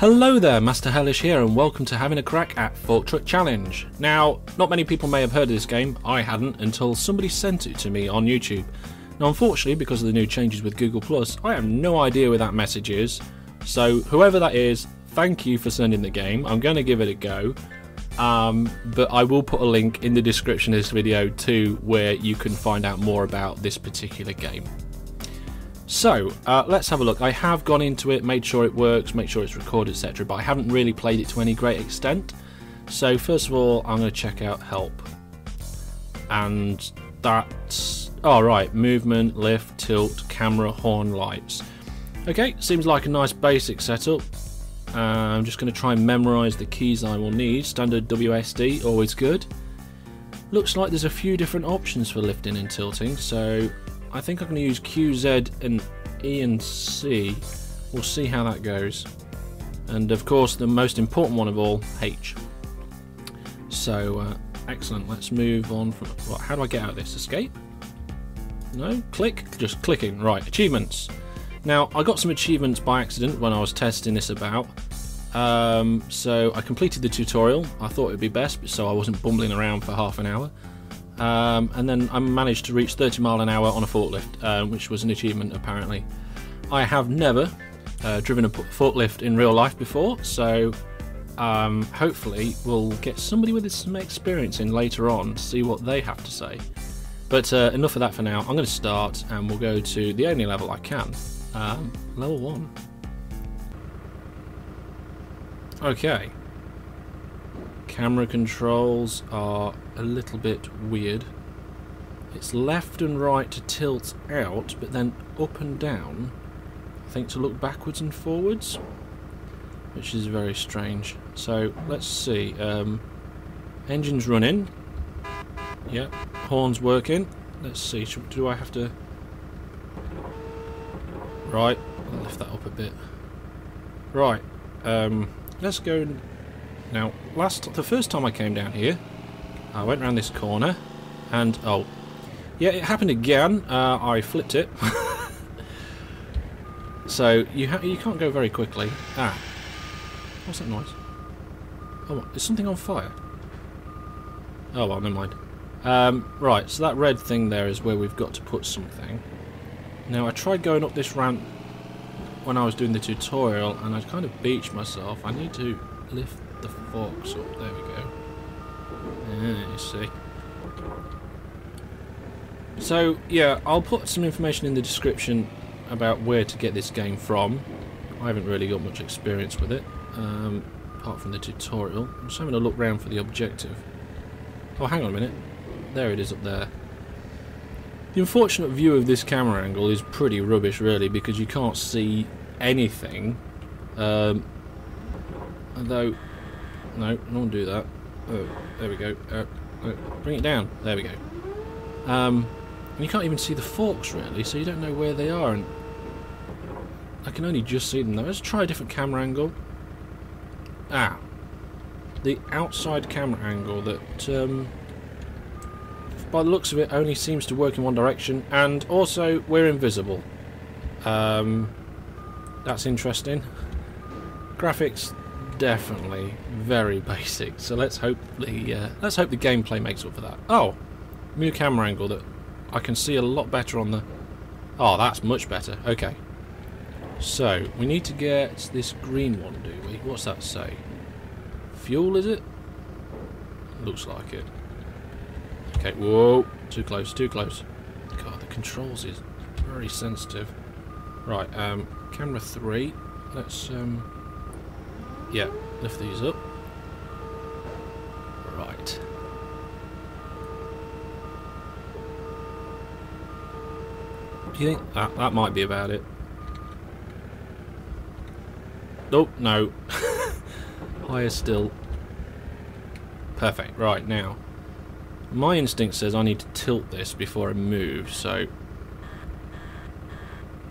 Hello there, Master Hellish here, and welcome to having a crack at Fork Truck Challenge. Now, not many people may have heard of this game, I hadn't until somebody sent it to me on YouTube. Now, unfortunately, because of the new changes with Google Plus, I have no idea where that message is. So, whoever that is, thank you for sending the game. I'm going to give it a go. Um, but I will put a link in the description of this video to where you can find out more about this particular game. So, uh, let's have a look. I have gone into it, made sure it works, make sure it's recorded, etc. But I haven't really played it to any great extent. So, first of all, I'm going to check out help. And that's. Alright, oh, movement, lift, tilt, camera, horn, lights. Okay, seems like a nice basic setup. Uh, I'm just going to try and memorise the keys I will need. Standard WSD, always good. Looks like there's a few different options for lifting and tilting, so I think I'm going to use QZ and E and C. We'll see how that goes. And of course, the most important one of all, H. So, uh, excellent. Let's move on from. What, how do I get out of this? Escape? No? Click? Just clicking. Right, achievements. Now, I got some achievements by accident when I was testing this about. Um, so I completed the tutorial. I thought it would be best, so I wasn't bumbling around for half an hour. Um, and then I managed to reach 30 mile an hour on a forklift, uh, which was an achievement apparently. I have never uh, driven a forklift in real life before, so um, hopefully we'll get somebody with some experience in later on, to see what they have to say. But uh, enough of that for now. I'm going to start, and we'll go to the only level I can, um, level one. Okay, camera controls are a little bit weird. It's left and right to tilt out, but then up and down, I think to look backwards and forwards, which is very strange. So let's see. Um, engine's running. Yep. Horns working. Let's see. Do I have to? Right. I'll lift that up a bit. Right. Um, let's go now, last the first time I came down here, I went around this corner, and oh, yeah, it happened again. Uh, I flipped it. so you you can't go very quickly. Ah, what's that noise? Oh, is something on fire? Oh well, never mind. Um, right, so that red thing there is where we've got to put something. Now I tried going up this ramp when I was doing the tutorial, and I kind of beached myself. I need to lift the forks up. There we go. Yeah, you see. So, yeah, I'll put some information in the description about where to get this game from. I haven't really got much experience with it, um, apart from the tutorial. I'm just having a look round for the objective. Oh, hang on a minute. There it is up there. The unfortunate view of this camera angle is pretty rubbish, really, because you can't see anything. Um, although no, don't do that. Oh, there we go. Uh, uh, bring it down. There we go. Um, you can't even see the forks really, so you don't know where they are. And I can only just see them though. Let's try a different camera angle. Ah, the outside camera angle that, um, by the looks of it, only seems to work in one direction. And also, we're invisible. Um, that's interesting. Graphics definitely very basic. So let's hope the uh, let's hope the gameplay makes up for that. Oh, new camera angle that I can see a lot better on the. Oh, that's much better. Okay. So we need to get this green one, do we? What's that say? Fuel is it? Looks like it. Okay. Whoa! Too close. Too close. God, the controls is very sensitive. Right. Um, camera three. Let's um. Yeah, lift these up. Right. Do you think that, that might be about it? Nope, no. Higher still. Perfect. Right, now. My instinct says I need to tilt this before I move, so...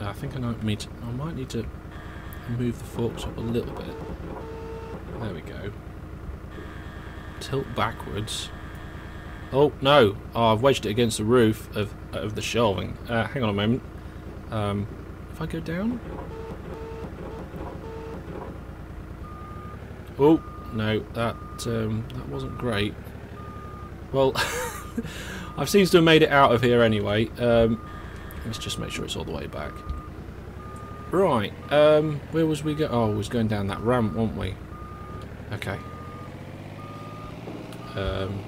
I think I need to, I might need to move the forks up a little bit. There we go. Tilt backwards. Oh, no. Oh, I've wedged it against the roof of, of the shelving. Uh, hang on a moment. Um, if I go down? Oh, no, that um, that wasn't great. Well, I've seems to have made it out of here anyway. Um, let's just make sure it's all the way back. Right, um, where was we go? Oh, we was going down that ramp, weren't we? Okay. Um,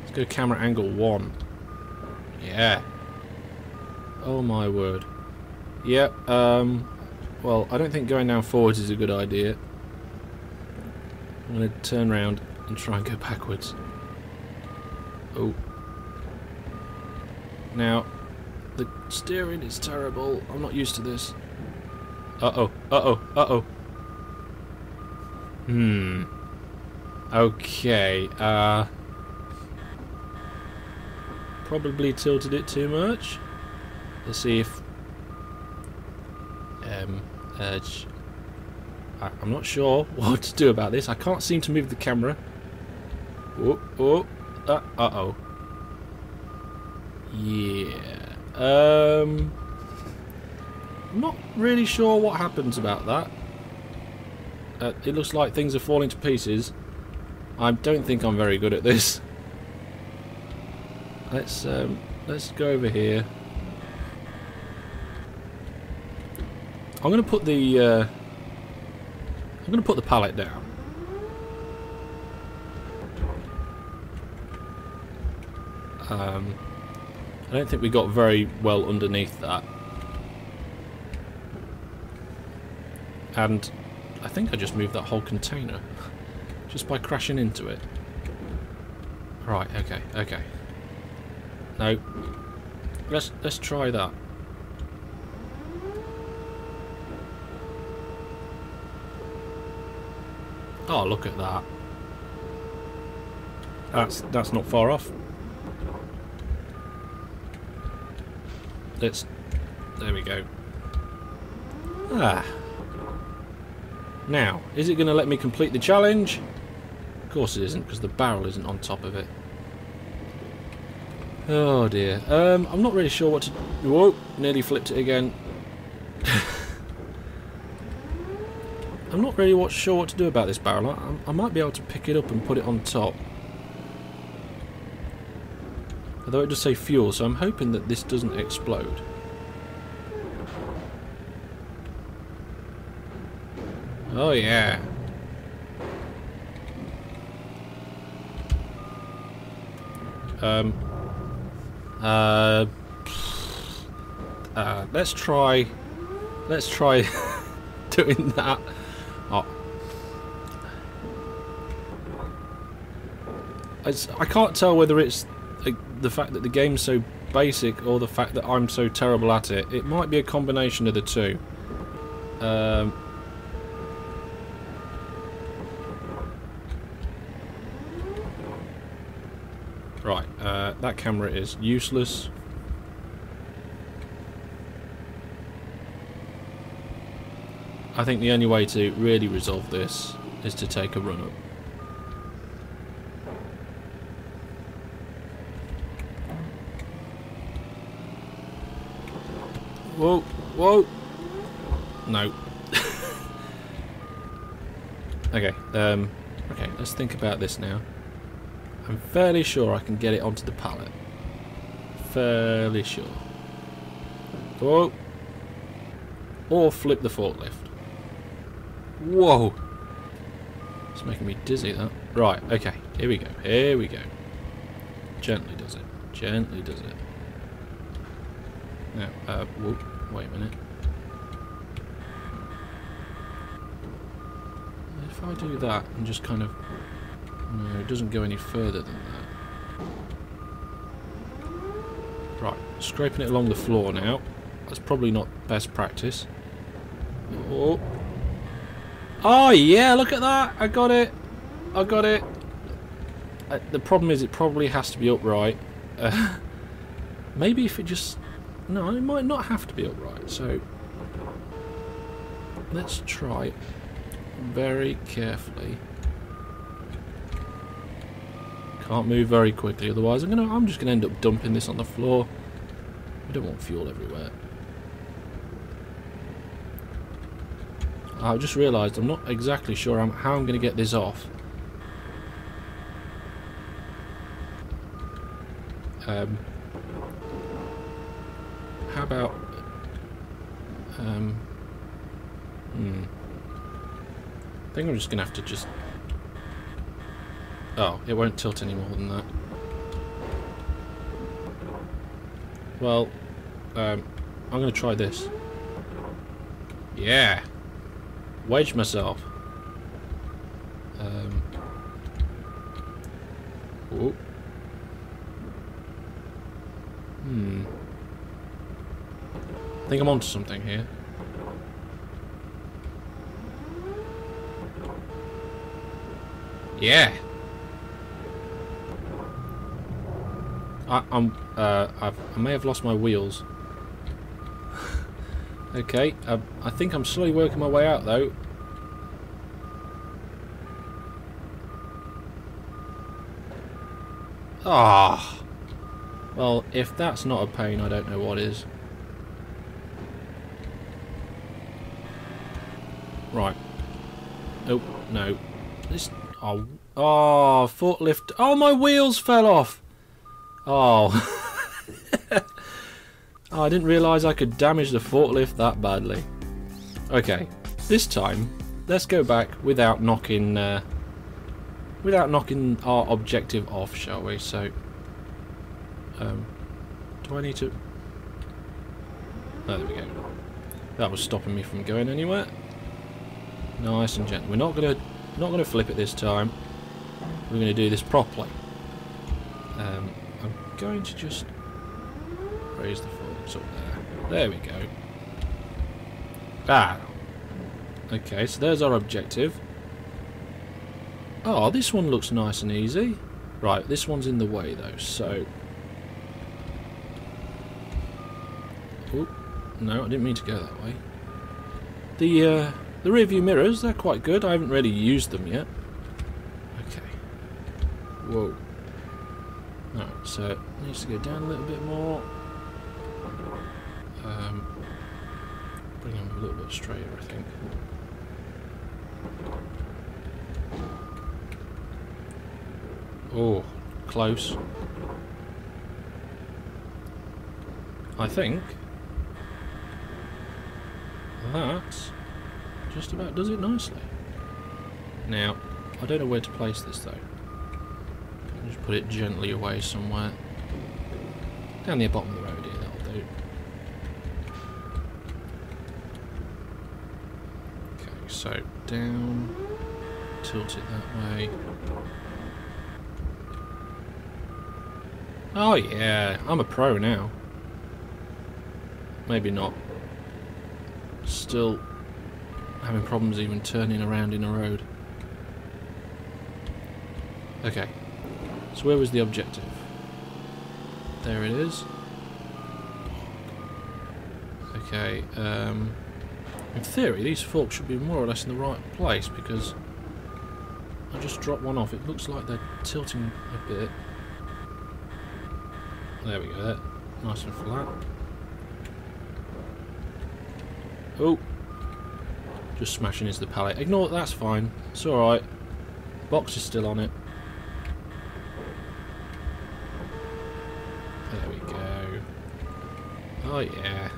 let's go camera angle one. Yeah. Oh my word. Yep, um, well, I don't think going down forwards is a good idea. I'm going to turn around and try and go backwards. Oh. Now, the steering is terrible. I'm not used to this. Uh-oh, uh-oh, uh-oh. Hmm. Okay, uh... Probably tilted it too much. Let's see if... Um, uh, I, am not sure what to do about this. I can't seem to move the camera. Oh, oh, uh, uh-oh. Yeah. Um... I'm not really sure what happens about that. Uh, it looks like things are falling to pieces. I don't think I'm very good at this. Let's um, let's go over here. I'm going to put the uh, I'm going to put the pallet down. Um, I don't think we got very well underneath that. And I think I just moved that whole container just by crashing into it. Right, okay, okay. No. Let's let's try that. Oh, look at that. That's that's not far off. Let's there we go. Ah, now, is it going to let me complete the challenge? Of course it isn't, because the barrel isn't on top of it. Oh dear. Um, I'm not really sure what to... Whoa, nearly flipped it again. I'm not really what, sure what to do about this barrel. I, I might be able to pick it up and put it on top. Although it does say fuel, so I'm hoping that this doesn't explode. Oh yeah. Um. Uh. Uh. Let's try. Let's try doing that. Oh. It's, I can't tell whether it's like, the fact that the game's so basic or the fact that I'm so terrible at it. It might be a combination of the two. Um, Right, that camera is useless. I think the only way to really resolve this is to take a run up. Whoa, whoa. No. okay, um, okay, let's think about this now. I'm fairly sure I can get it onto the pallet. Fairly sure. Oh. Or flip the forklift. Whoa. It's making me dizzy, that. Right, okay. Here we go. Here we go. Gently does it. Gently does it. Now, uh, whoop. Wait a minute. If I do that and just kind of no, it doesn't go any further than that. Right, scraping it along the floor now. That's probably not best practice. Oh. Oh, yeah, look at that. I got it. I got it. Uh, the problem is it probably has to be upright. Uh, maybe if it just... No, it might not have to be upright, so... Let's try very carefully. Can't move very quickly, otherwise I'm gonna I'm just gonna end up dumping this on the floor. We don't want fuel everywhere. I've just realised I'm not exactly sure how I'm going to get this off. Um, how about... Um, hmm. I think I'm just going to have to just... Oh, it won't tilt any more than that. Well, um, I'm going to try this. Yeah. Wedge myself. Um. Hmm. I think I'm onto something here. Yeah. I, I'm. Uh, I may have lost my wheels. okay. Uh, I think I'm slowly working my way out though. Ah. Well, if that's not a pain, I don't know what is. Right. Oh, no. This... Oh, oh, forklift. Oh, my wheels fell off. Oh. oh I didn't realise I could damage the forklift that badly. Okay. This time, let's go back without knocking... Uh, without knocking our objective off, shall we? So... Um, do I need to... Oh, there we go. That was stopping me from going anywhere. Nice and gentle. We're not gonna not gonna flip it this time. We're gonna do this properly. Um, going to just raise the forks up there. There we go. Ah. Okay, so there's our objective. Oh, this one looks nice and easy. Right, this one's in the way though, so Oh, no, I didn't mean to go that way. The uh, the rear view mirrors, they're quite good. I haven't really used them yet. Okay. Whoa. So it needs to go down a little bit more. Um, bring them a little bit straighter, I think. Oh, close. I think that just about does it nicely. Now, I don't know where to place this though. Just put it gently away somewhere. Down the bottom of the road here, that'll do. Okay, so down, tilt it that way. Oh yeah, I'm a pro now. Maybe not still having problems even turning around in a road. Okay, so where was the objective? There it is. Okay, um, in theory these forks should be more or less in the right place because I just dropped one off. It looks like they're tilting a bit. There we go, there. nice and flat. Oh. Just smashing into the pallet. Ignore it, that's fine. It's alright. Box is still on it. There we go. Oh yeah.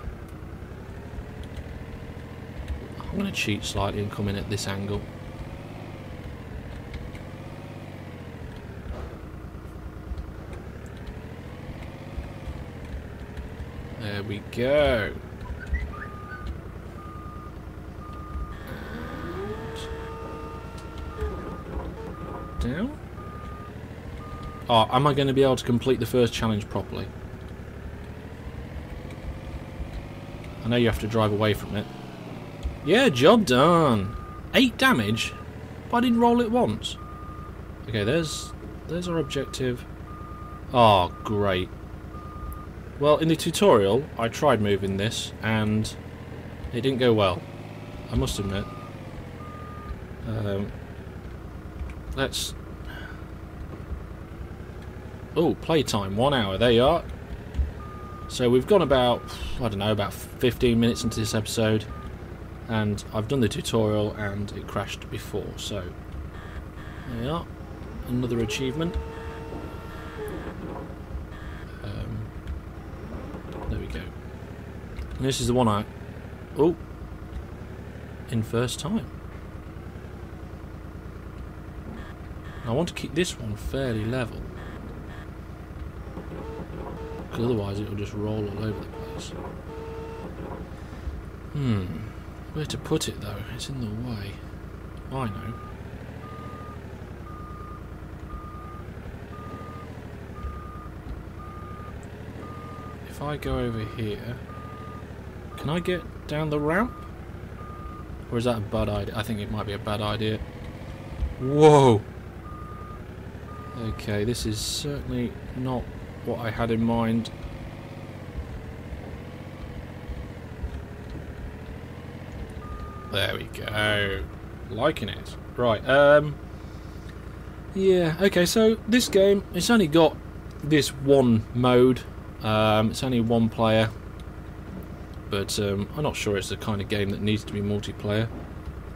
I'm going to cheat slightly and come in at this angle. There we go. down. Oh, am I going to be able to complete the first challenge properly? I know you have to drive away from it. Yeah, job done. Eight damage? But I didn't roll it once. Okay, there's there's our objective. Oh, great. Well, in the tutorial, I tried moving this, and it didn't go well. I must admit. Um, Let's... Oh, playtime, one hour, there you are. So we've gone about, I don't know, about 15 minutes into this episode. and I've done the tutorial and it crashed before so there we are. Another achievement. Um, there we go. And this is the one I oh in first time. I want to keep this one fairly level because otherwise it will just roll all over the place hmm where to put it though? It's in the way. I know. If I go over here, can I get down the ramp? Or is that a bad idea? I think it might be a bad idea. Whoa! Okay, this is certainly not what I had in mind. There we go. Liking it. Right, um... Yeah, okay, so this game, it's only got this one mode. Um, it's only one player. But um, I'm not sure it's the kind of game that needs to be multiplayer.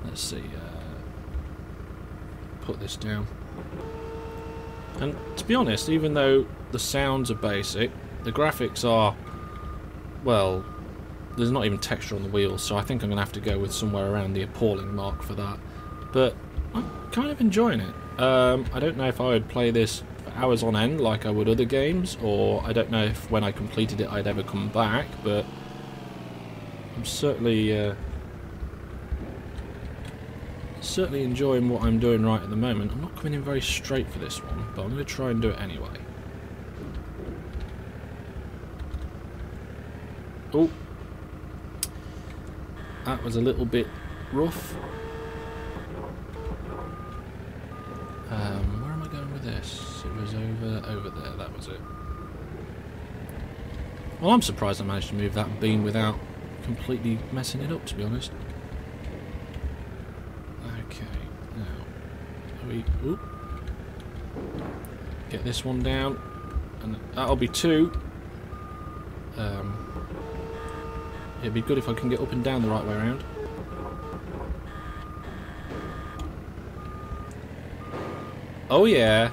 Let's see. Uh, put this down. And to be honest, even though the sounds are basic, the graphics are, well, there's not even texture on the wheels, so I think I'm going to have to go with somewhere around the appalling mark for that. But I'm kind of enjoying it. Um, I don't know if I would play this for hours on end like I would other games, or I don't know if when I completed it I'd ever come back, but I'm certainly uh, certainly enjoying what I'm doing right at the moment. I'm not coming in very straight for this one, but I'm going to try and do it anyway. Oh, that was a little bit rough. Um, where am I going with this? It was over over there, that was it. Well, I'm surprised I managed to move that beam without completely messing it up, to be honest. Okay, now, we... Oop, get this one down, and that'll be two. Um, It'd be good if I can get up and down the right way around. Oh yeah.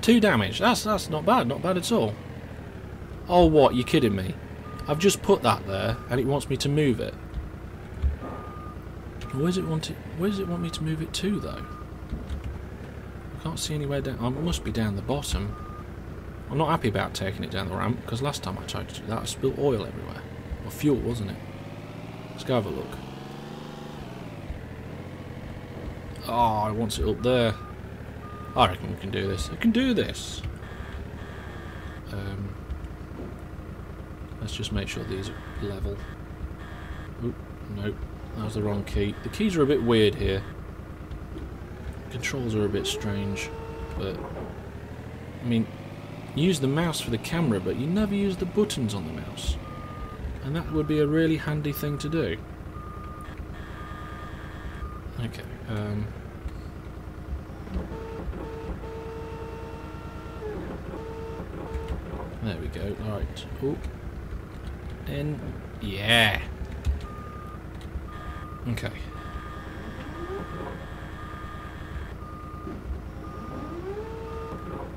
Two damage. That's that's not bad. Not bad at all. Oh what? You kidding me? I've just put that there, and it wants me to move it. Where does it want it? Where does it want me to move it to though? I can't see anywhere down. I must be down the bottom. I'm not happy about taking it down the ramp because last time I tried to do that, I spilled oil everywhere fuel, wasn't it? Let's go have a look. Oh, I want it up there. I reckon we can do this. I can do this. Um, let's just make sure these are level. Oop, nope. That was the wrong key. The keys are a bit weird here. Controls are a bit strange, but... I mean, use the mouse for the camera, but you never use the buttons on the mouse. And that would be a really handy thing to do. Okay, um... There we go, alright. Oh. In. Yeah! Okay.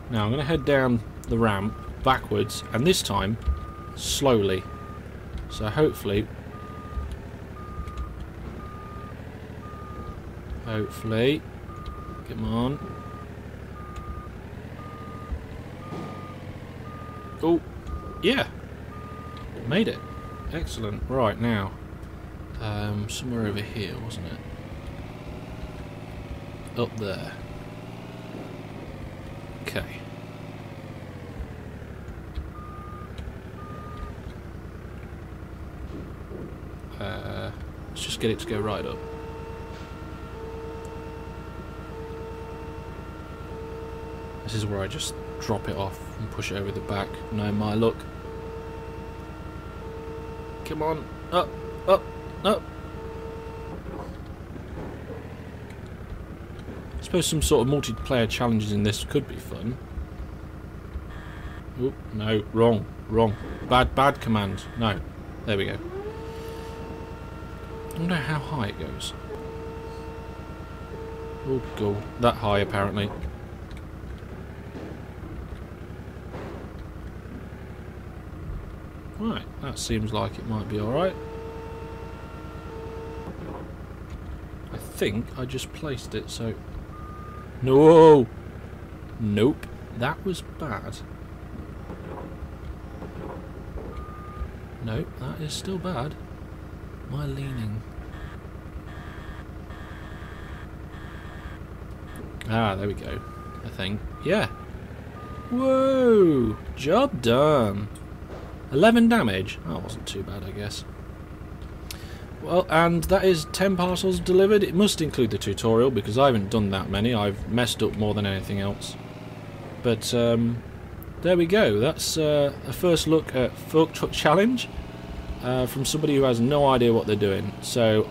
Now I'm going to head down the ramp backwards, and this time, slowly. So hopefully... Hopefully... Come on. Oh, yeah. Made it. Excellent. Right, now. Um, somewhere over here, wasn't it? Up there. Okay. Uh, get it to go right up. This is where I just drop it off and push it over the back, No, my luck. Come on, up, up, up. I suppose some sort of multiplayer challenges in this could be fun. Oh, no, wrong, wrong. Bad, bad command. No. There we go. I wonder how high it goes. Oh. That high, apparently. Right, that seems like it might be alright. I think I just placed it, so... No! Nope. That was bad. Nope, that is still bad. My leaning. Ah, there we go. I think. Yeah. Whoa! Job done. 11 damage. That wasn't too bad, I guess. Well, and that is 10 parcels delivered. It must include the tutorial because I haven't done that many. I've messed up more than anything else. But um, there we go. That's uh, a first look at Fork Truck Challenge uh, from somebody who has no idea what they're doing. So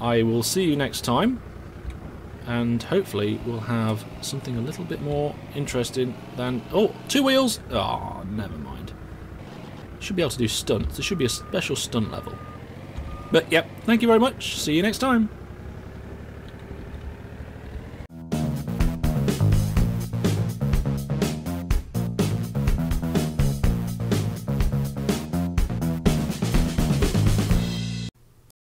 I will see you next time and hopefully we'll have something a little bit more interesting than... Oh, two wheels! Oh, never mind. Should be able to do stunts. There should be a special stunt level. But, yep, thank you very much. See you next time.